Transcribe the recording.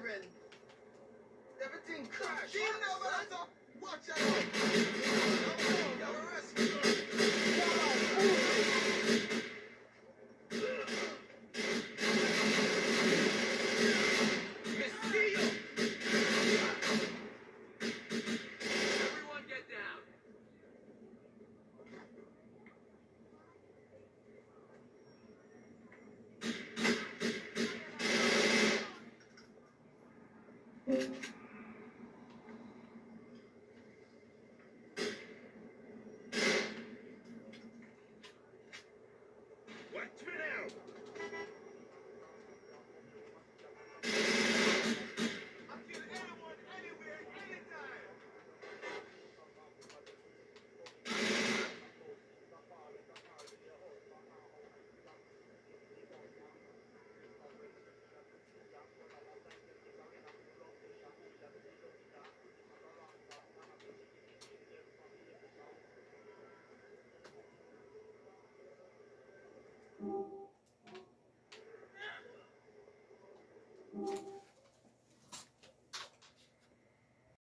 brethren. Everything crashed. Watch out. Watch me now. Thank